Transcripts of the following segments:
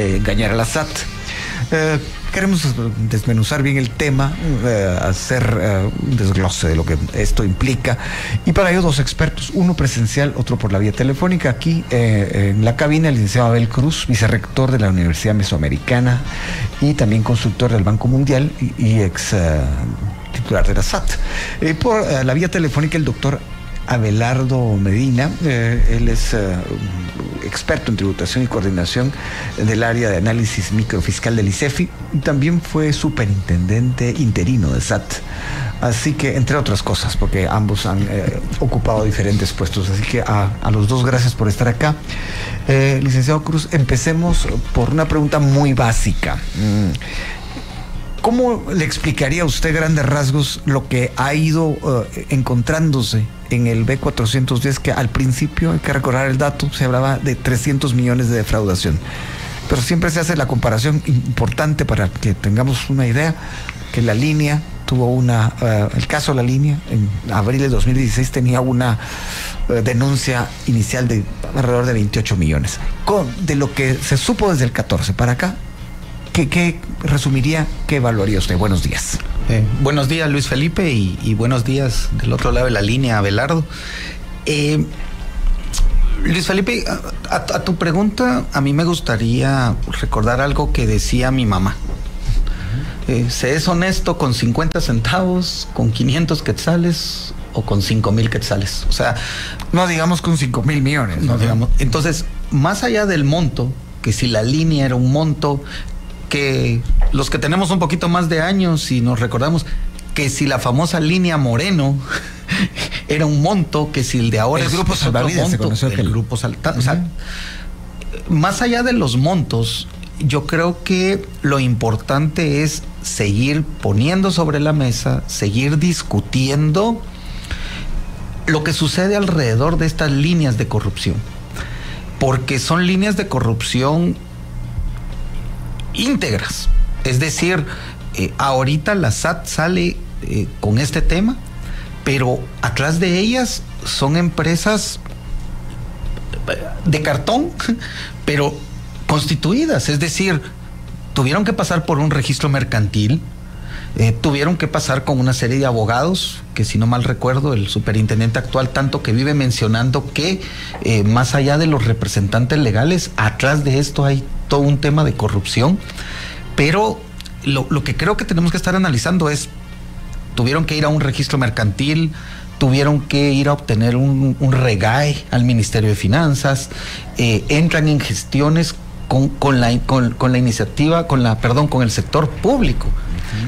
engañar a la SAT. Queremos desmenuzar bien el tema, eh, hacer eh, un desglose de lo que esto implica. Y para ello dos expertos, uno presencial, otro por la vía telefónica. Aquí eh, en la cabina el licenciado Abel Cruz, vicerrector de la Universidad Mesoamericana y también consultor del Banco Mundial y, ex titular de la SAT. por la vía telefónica el doctor Abelardo Medina. él es experto en tributación y coordinación del área de análisis microfiscal del ICEFI y también fue superintendente interino de SAT. Así que, entre otras cosas, porque ambos han eh, ocupado diferentes puestos. Así que a, los dos, gracias por estar acá. Eh, licenciado Cruz, empecemos por una pregunta muy básica. Mm, ¿Cómo le explicaría a usted grandes rasgos lo que ha ido eh, encontrándose en el B410, que al principio, hay que recordar el dato, se hablaba de 300 millones de defraudación? Pero siempre se hace la comparación importante para que tengamos una idea, que la línea tuvo una, eh, el caso de la línea, en abril de 2016 tenía una eh, denuncia inicial de alrededor de 28 millones. Con, de lo que se supo desde el 14 para acá, ¿Qué, resumiría, qué evaluaría usted? Buenos días. Eh, buenos días, Luis Felipe, y, buenos días del otro lado de la línea, Abelardo. Eh, Luis Felipe, a, tu pregunta, a mí me gustaría recordar algo que decía mi mamá. Eh, se es honesto con 50 centavos, con 500 quetzales o con 5 mil quetzales. O sea, no digamos con 5 mil millones. No, digamos. Entonces, más allá del monto, que si la línea era un monto, que los que tenemos un poquito más de años y nos recordamos que si la famosa línea Moreno era un monto, que si el de ahora el grupo salvavidas el grupo salta, o sea, más allá de los montos, yo creo que lo importante es seguir poniendo sobre la mesa, seguir discutiendo lo que sucede alrededor de estas líneas de corrupción. Porque son líneas de corrupción íntegras. Es decir, eh, ahorita la SAT sale eh, con este tema, pero atrás de ellas son empresas de cartón, pero constituidas. Es decir, tuvieron que pasar por un registro mercantil, eh, tuvieron que pasar con una serie de abogados, que si no mal recuerdo, el superintendente actual tanto que vive mencionando que más allá de los representantes legales, atrás de esto hay todo un tema de corrupción, pero lo, que creo que tenemos que estar analizando es, tuvieron que ir a un registro mercantil, tuvieron que ir a obtener un, un regae al Ministerio de Finanzas, eh, entran en gestiones con, la, con, la iniciativa, con la, perdón, con el sector público.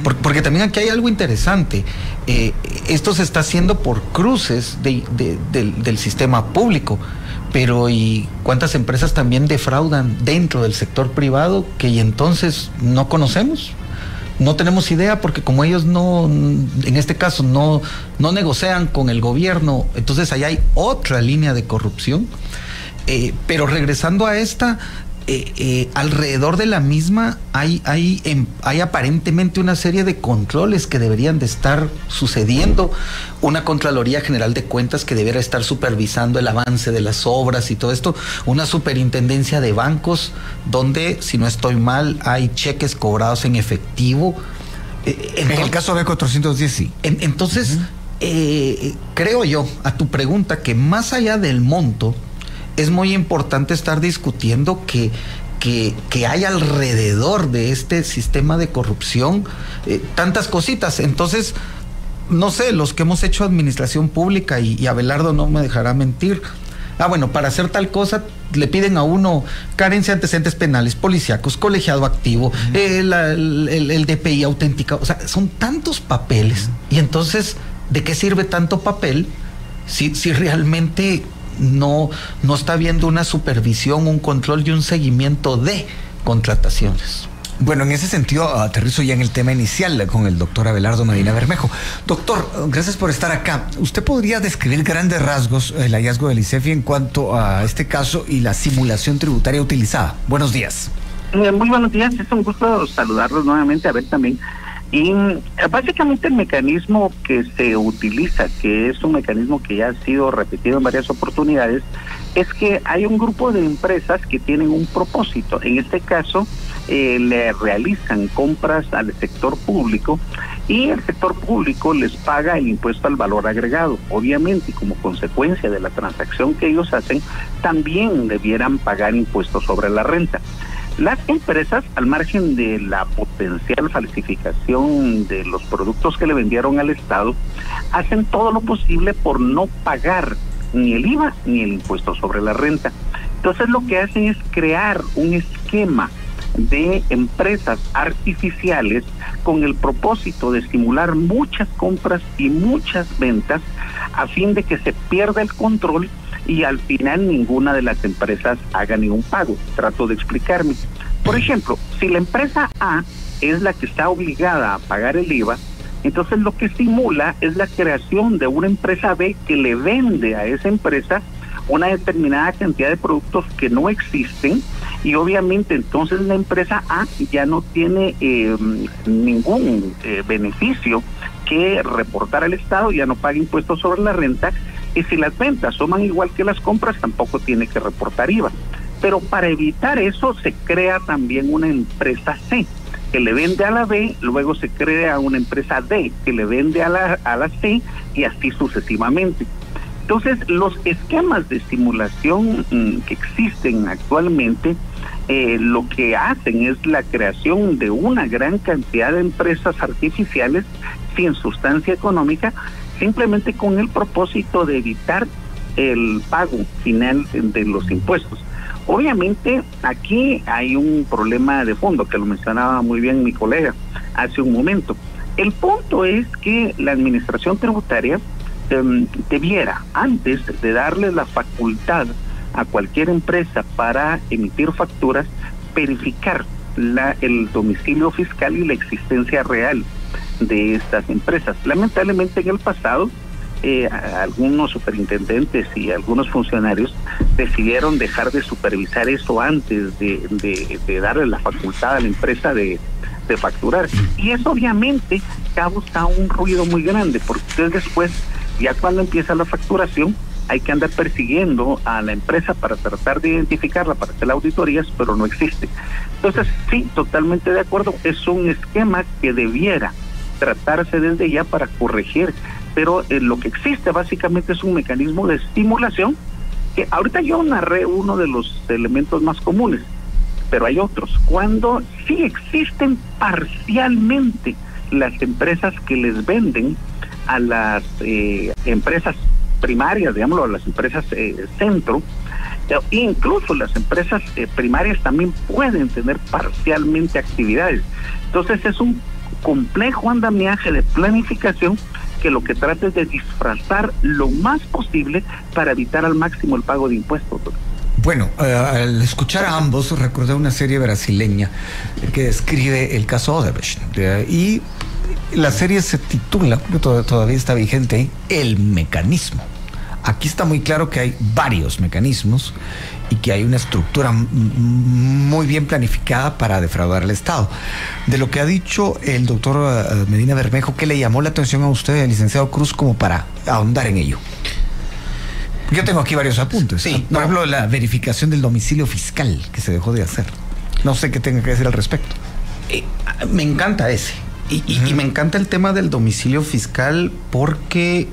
porque, también aquí hay algo interesante. Eh, esto se está haciendo por cruces del, del sistema público pero ¿y cuántas empresas también defraudan dentro del sector privado que entonces no conocemos? No tenemos idea porque como ellos no, en este caso, no, no negocian con el gobierno, entonces ahí hay otra línea de corrupción. Eh, pero regresando a esta, eh, eh, alrededor de la misma hay, hay, em, hay aparentemente una serie de controles que deberían de estar sucediendo. Una Contraloría General de Cuentas que debería estar supervisando el avance de las obras y todo esto. Una superintendencia de bancos donde, si no estoy mal, hay cheques cobrados en efectivo. Eh, en el caso de 410 sí. entonces, creo yo, a tu pregunta, que más allá del monto, es muy importante estar discutiendo que, que, hay alrededor de este sistema de corrupción eh, tantas cositas. Entonces, no sé, los que hemos hecho administración pública, y, Abelardo no me dejará mentir, ah, bueno, para hacer tal cosa le piden a uno carencia de antecedentes penales, policíacos, colegiado activo, eh, el, DPI auténtica, o sea, son tantos papeles. Y entonces, ¿de qué sirve tanto papel si, si realmente no, no está habiendo una supervisión, un control y un seguimiento de contrataciones. Bueno, en ese sentido, aterrizo ya en el tema inicial con el doctor Abelardo Medina Bermejo. Doctor, gracias por estar acá. ¿Usted podría describir grandes rasgos el hallazgo del ICEFI en cuanto a este caso y la simulación tributaria utilizada? Buenos días. Eh, muy buenos días, es un gusto saludarlos nuevamente, a ver también y eh, básicamente el mecanismo que se utiliza, que es un mecanismo que ya ha sido repetido en varias oportunidades, es que hay un grupo de empresas que tienen un propósito. En este caso, eh, le realizan compras al sector público y el sector público les paga el impuesto al valor agregado. Obviamente, como consecuencia de la transacción que ellos hacen, también debieran pagar impuestos sobre la renta. Las empresas, al margen de la potencial falsificación de los productos que le vendieron al Estado, hacen todo lo posible por no pagar ni el IVA ni el impuesto sobre la renta. Entonces lo que hacen es crear un esquema de empresas artificiales con el propósito de estimular muchas compras y muchas ventas a fin de que se pierda el control y al final ninguna de las empresas haga ningún pago. Trato de explicarme. Por ejemplo, si la empresa A es la que está obligada a pagar el IVA, entonces lo que simula es la creación de una empresa B que le vende a esa empresa una determinada cantidad de productos que no existen y obviamente entonces la empresa A ya no tiene eh, ningún eh, beneficio que reportar al Estado, ya no paga impuestos sobre la renta y si las ventas suman igual que las compras tampoco tiene que reportar IVA. Pero para evitar eso se crea también una empresa C que le vende a la B, luego se crea una empresa D que le vende a la, a la C y así sucesivamente. Entonces, los esquemas de estimulación mm, que existen actualmente, eh, lo que hacen es la creación de una gran cantidad de empresas artificiales sin sustancia económica, simplemente con el propósito de evitar el pago final de los impuestos. Obviamente aquí hay un problema de fondo que lo mencionaba muy bien mi colega hace un momento. El punto es que la administración tributaria em, debiera, antes de darle la facultad a cualquier empresa para emitir facturas, verificar la, el domicilio fiscal y la existencia real de estas empresas. Lamentablemente en el pasado eh, algunos superintendentes y algunos funcionarios decidieron dejar de supervisar eso antes de, darle la facultad a la empresa de, facturar. Y eso obviamente causa un ruido muy grande, porque después, ya cuando empieza la facturación, hay que andar persiguiendo a la empresa para tratar de identificarla, para hacer auditorías, pero no existe. Entonces, sí, totalmente de acuerdo, es un esquema que debiera tratarse desde ya para corregir pero eh, lo que existe básicamente es un mecanismo de estimulación que ahorita yo narré uno de los elementos más comunes, pero hay otros. Cuando sí existen parcialmente las empresas que les venden a las eh, empresas primarias, digámoslo, a las empresas eh, centro, incluso las empresas primarias también pueden tener parcialmente actividades. Entonces es un complejo andamiaje de planificación que lo que trata es de disfrazar lo más posible para evitar al máximo el pago de impuestos. Bueno, eh, al escuchar a ambos recordé una serie brasileña que describe el caso Odebrecht y la serie se titula, todavía está vigente, El mecanismo. Aquí está muy claro que hay varios mecanismos y que hay una estructura muy bien planificada para defraudar al Estado. De lo que ha dicho el doctor eh, Medina Bermejo, ¿qué le llamó la atención a usted, el licenciado Cruz, como para ahondar en ello? Yo tengo aquí varios apuntes. Sí, Por ejemplo, la verificación del domicilio fiscal que se dejó de hacer. No sé qué tenga que decir al respecto. Eh, me encanta ese. y, me encanta el tema del domicilio fiscal porque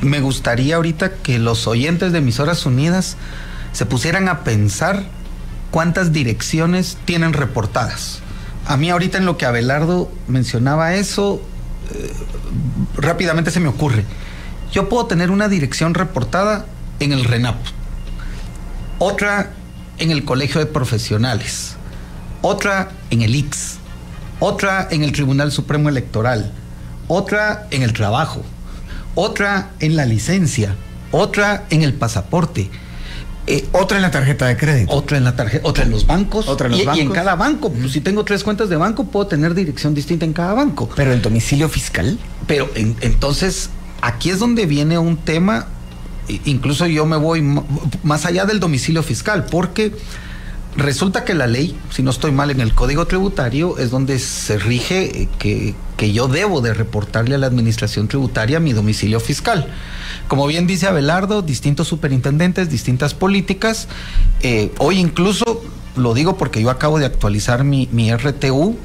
me gustaría ahorita que los oyentes de Emisoras Unidas se pusieran a pensar cuántas direcciones tienen reportadas. A mí ahorita en lo que Abelardo mencionaba eso, eh, rápidamente se me ocurre. Yo puedo tener una dirección reportada en el RENAP, otra en el Colegio de Profesionales, otra en el IX, otra en el Tribunal Supremo Electoral, otra en el trabajo, otra en la licencia, otra en el pasaporte. Eh, otra en la tarjeta de crédito. Otra en la tarjeta, otra en los bancos. Otra en los y, bancos. Y en cada banco. Pues, si tengo tres cuentas de banco, puedo tener dirección distinta en cada banco. Pero el domicilio fiscal. Pero entonces, aquí es donde viene un tema. Incluso yo me voy más allá del domicilio fiscal, porque resulta que la ley, si no estoy mal en el código tributario, es donde se rige eh, que que yo debo de reportarle a la administración tributaria mi domicilio fiscal. Como bien dice Abelardo, distintos superintendentes, distintas políticas. Eh, hoy incluso, lo digo porque yo acabo de actualizar mi, mi RTU,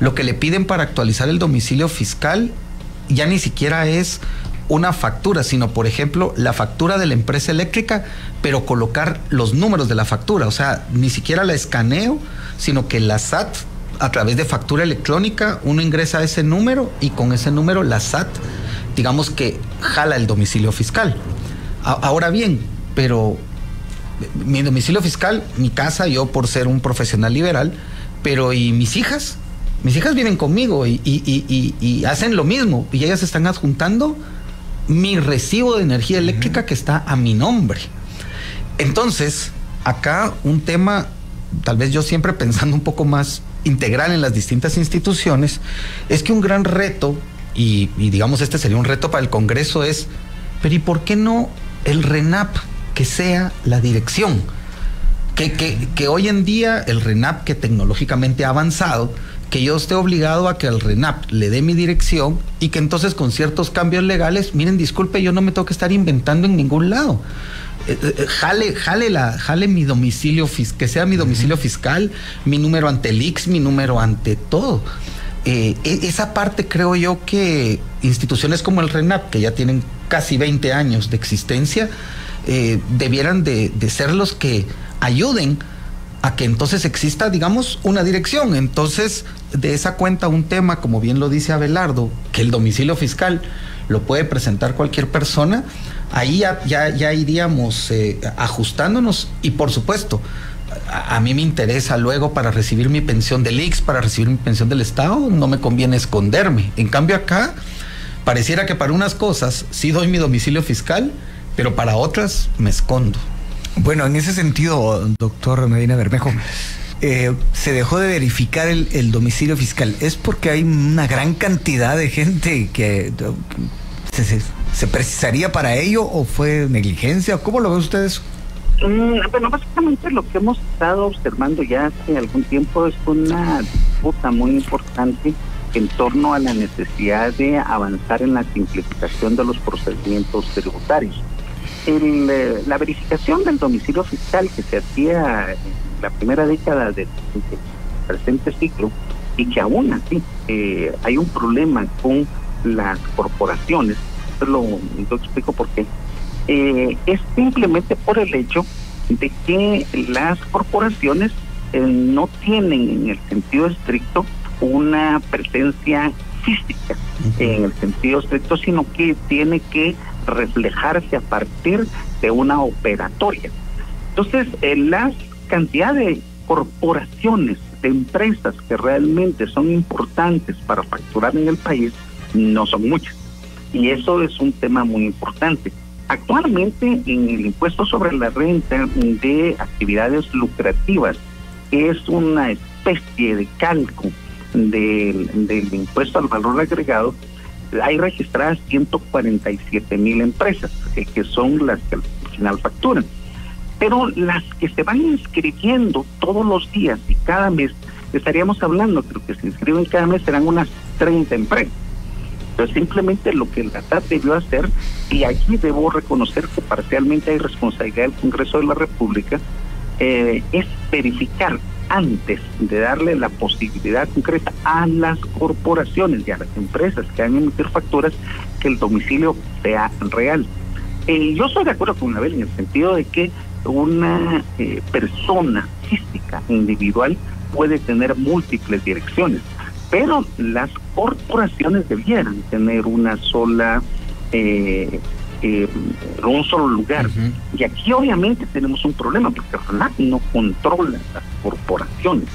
lo que le piden para actualizar el domicilio fiscal ya ni siquiera es una factura, sino por ejemplo la factura de la empresa eléctrica, pero colocar los números de la factura, o sea, ni siquiera la escaneo, sino que la SAT a través de factura electrónica uno ingresa ese número y con ese número la SAT digamos que jala el domicilio fiscal. ahora bien, pero mi domicilio fiscal, mi casa, yo por ser un profesional liberal, pero ¿y mis hijas? Mis hijas viven conmigo y, y hacen lo mismo y ellas están adjuntando mi recibo de energía eléctrica que está a mi nombre. Entonces, acá un tema, tal vez yo siempre pensando un poco más integral en las distintas instituciones, es que un gran reto, y, digamos este sería un reto para el Congreso, es, pero ¿y por qué no el RENAP que sea la dirección? Que, que, que hoy en día el RENAP que tecnológicamente ha avanzado, que yo esté obligado a que al RENAP le dé mi dirección y que entonces con ciertos cambios legales, miren, disculpe, yo no me tengo que estar inventando en ningún lado. Eh, eh, eh, jale, jale, la, jale mi domicilio, que sea mi domicilio fiscal, mi número ante el IX, mi número ante todo. E, esa parte creo yo que instituciones como el RENAP, que ya tienen casi 20 años de existencia, debieran de, de ser los que ayuden a que entonces exista, digamos, una dirección. Entonces, de esa cuenta, un tema, como bien lo dice Abelardo, que el domicilio fiscal lo puede presentar cualquier persona, ahí ya, ya, iríamos eh, ajustándonos y por supuesto, a, mí me interesa luego para recibir mi pensión del IX, para recibir mi pensión del Estado, no me conviene esconderme. En cambio acá, pareciera que para unas cosas sí doy mi domicilio fiscal, pero para otras me escondo. Bueno, en ese sentido, doctor Medina Bermejo, eh, se dejó de verificar el, domicilio fiscal. ¿Es porque hay una gran cantidad de gente que se, precisaría para ello o fue negligencia? ¿Cómo lo ven ustedes? Mm, bueno, básicamente lo que hemos estado observando ya hace algún tiempo es una disputa muy importante en torno a la necesidad de avanzar en la simplificación de los procedimientos tributarios el, eh, la verificación del domicilio fiscal que se hacía en la primera década del, presente ciclo y que aún así eh, hay un problema con las corporaciones, lo, lo explico por qué, eh, es simplemente por el hecho de que las corporaciones no tienen en el sentido estricto una presencia física en el sentido estricto, sino que tiene que reflejarse a partir de una operatoria. Entonces, eh, las cantidades de corporaciones, de empresas que realmente son importantes para facturar en el país, no son muchas. Y eso es un tema muy importante. Actualmente en el impuesto sobre la renta de actividades lucrativas es una especie de cálculo del, del impuesto al valor agregado hay registradas 147 mil empresas, que son las que al final facturan. Pero las que se van inscribiendo todos los días y cada mes, estaríamos hablando lo que se inscriben cada mes serán unas 30 empresas. Entonces simplemente lo que la SAT debió hacer, y aquí debo reconocer que parcialmente hay responsabilidad del Congreso de la República, eh, es verificar antes de darle la posibilidad concreta a las corporaciones y a las empresas que han emitir facturas que el domicilio sea real. Eh, yo estoy de acuerdo con Abel en el sentido de que una eh, persona física individual puede tener múltiples direcciones, pero las corporaciones debieran tener una sola eh, eh, en un solo lugar. Y aquí obviamente tenemos un problema porque RANAC no controla las corporaciones.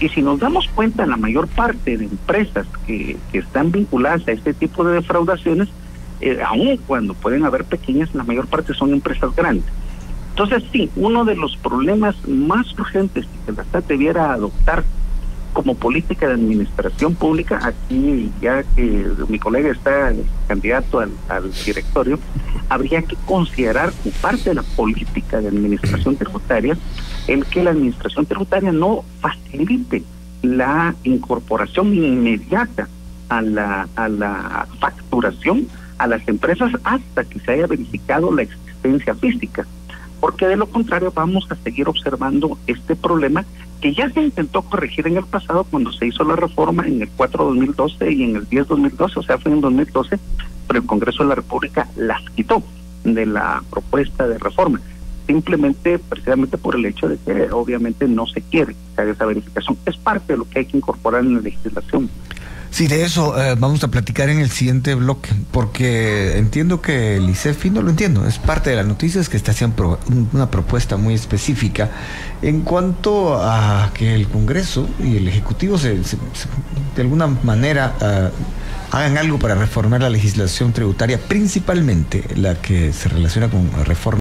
Y si nos damos cuenta, la mayor parte de empresas que, están vinculadas a este tipo de defraudaciones, eh, aun cuando pueden haber pequeñas, la mayor parte son empresas grandes. Entonces, sí, uno de los problemas más urgentes que la SAT debiera adoptar como política de administración pública, aquí ya que mi colega está candidato al, directorio, habría que considerar como parte de la política de administración tributaria el que la administración tributaria no facilite la incorporación inmediata a la, a la facturación a las empresas hasta que se haya verificado la existencia física, porque de lo contrario vamos a seguir observando este problema que ya se intentó corregir en el pasado cuando se hizo la reforma en el 4-2012 y en el 10-2012, o sea, fue en 2012, pero el Congreso de la República las quitó de la propuesta de reforma, simplemente precisamente por el hecho de que obviamente no se quiere que haga esa verificación. Es parte de lo que hay que incorporar en la legislación. Sí, de eso eh, vamos a platicar en el siguiente bloque, porque entiendo que el ICEFI, no lo entiendo, es parte de las noticias que está haciendo una propuesta muy específica en cuanto a que el Congreso y el Ejecutivo se, de alguna manera uh, hagan algo para reformar la legislación tributaria, principalmente la que se relaciona con reforma